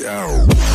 Yo.